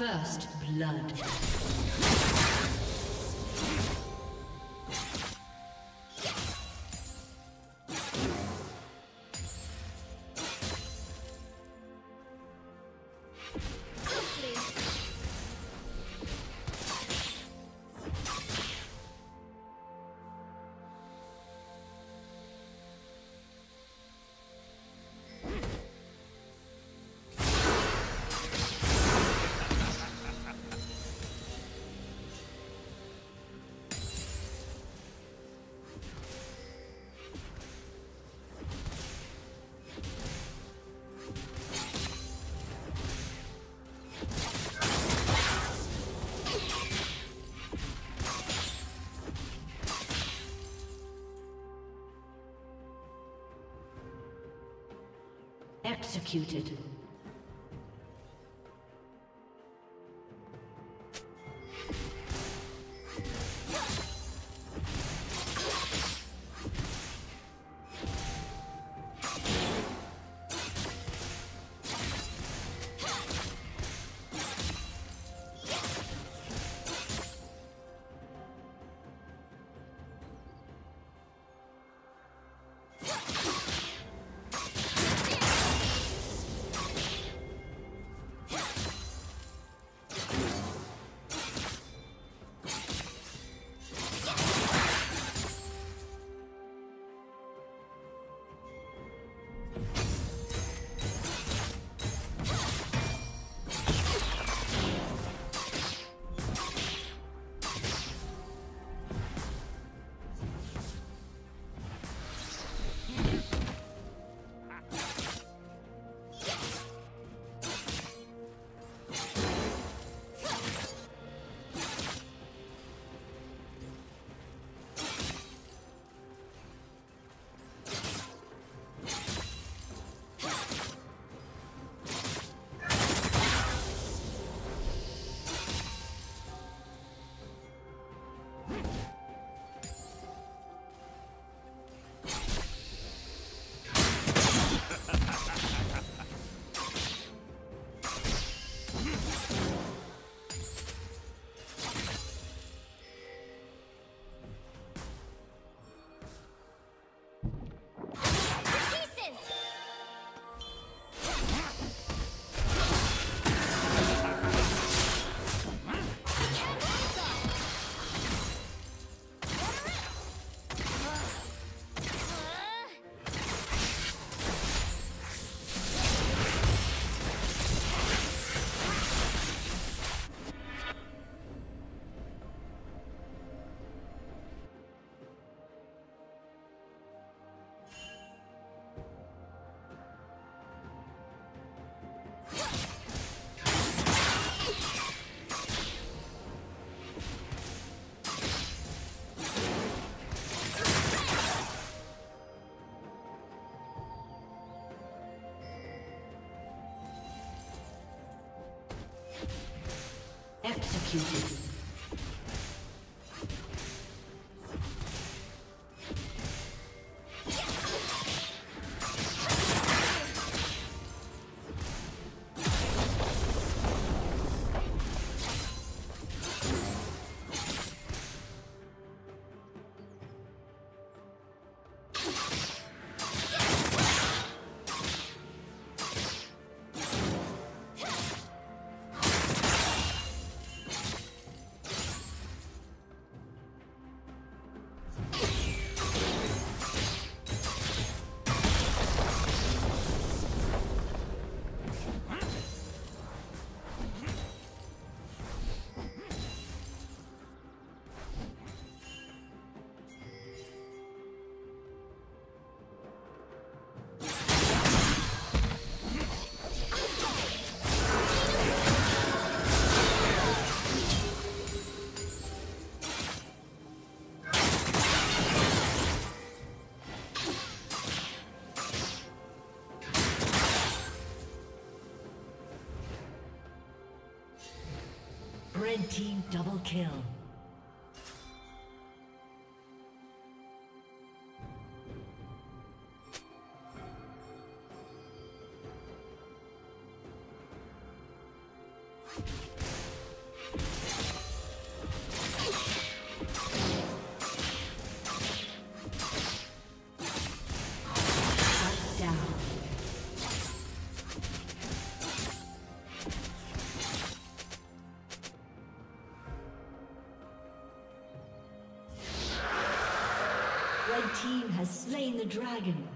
First blood. Executed. Executed. Red team double kill. you slain the dragon.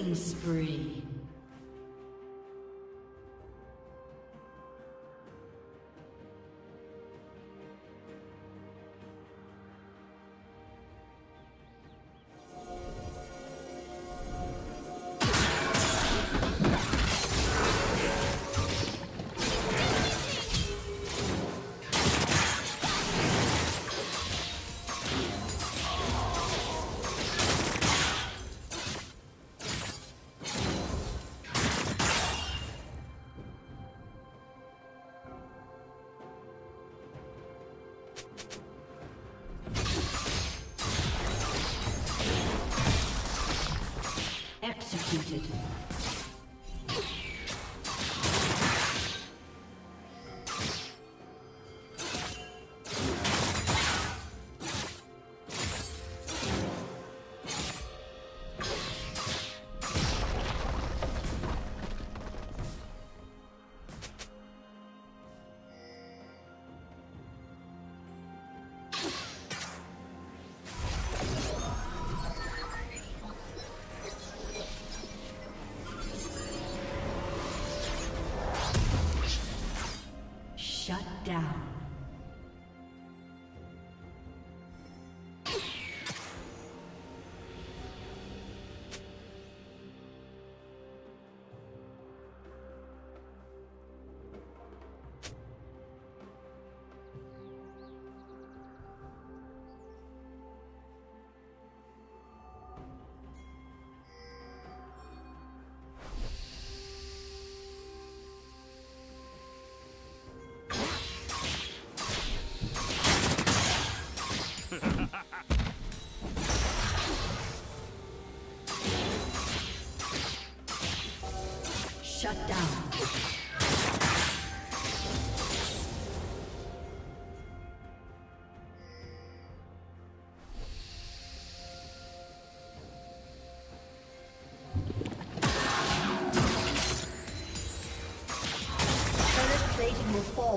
Killing spree.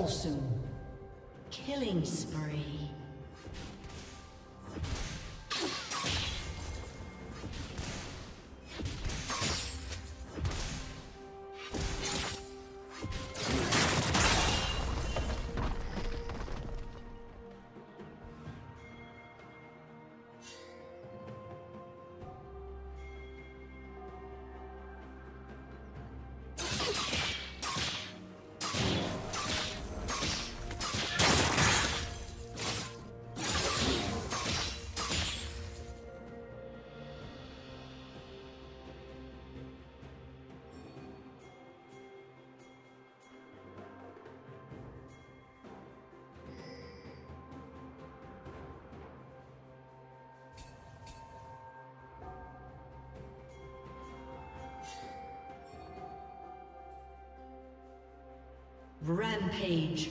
Soon. Killing spree. Rampage.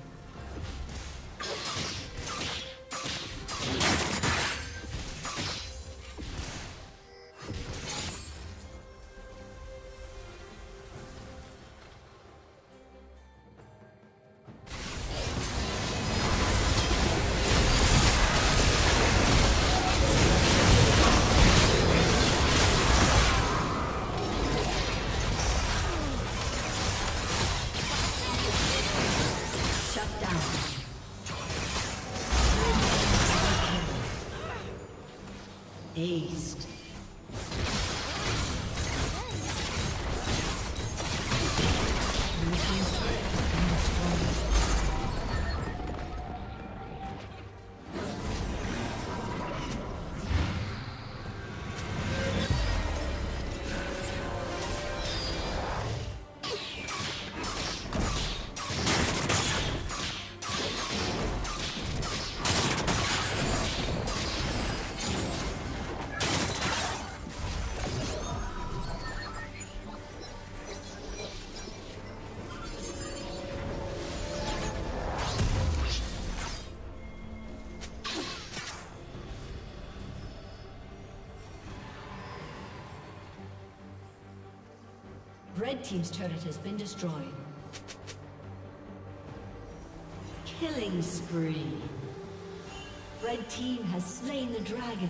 Red Team's turret has been destroyed. Killing spree. Red Team has slain the dragon.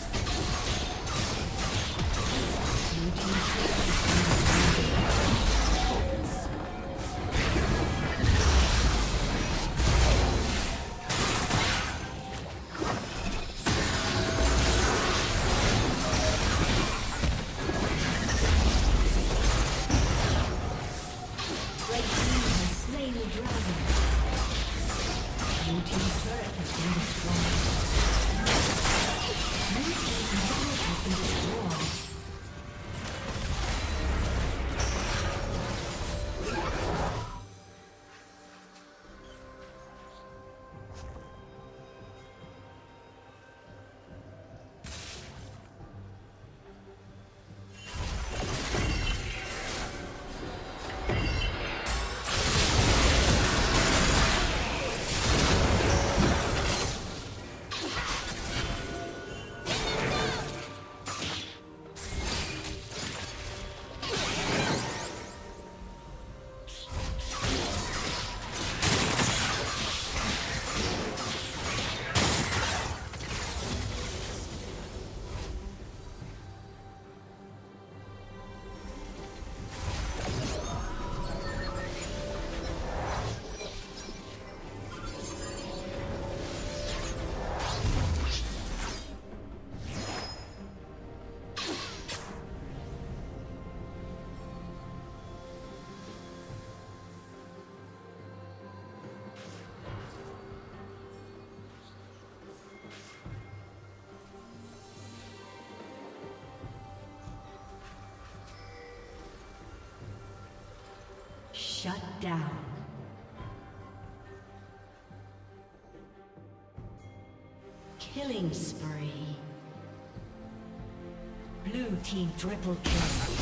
Shut down. Killing spree. Blue team triple kill.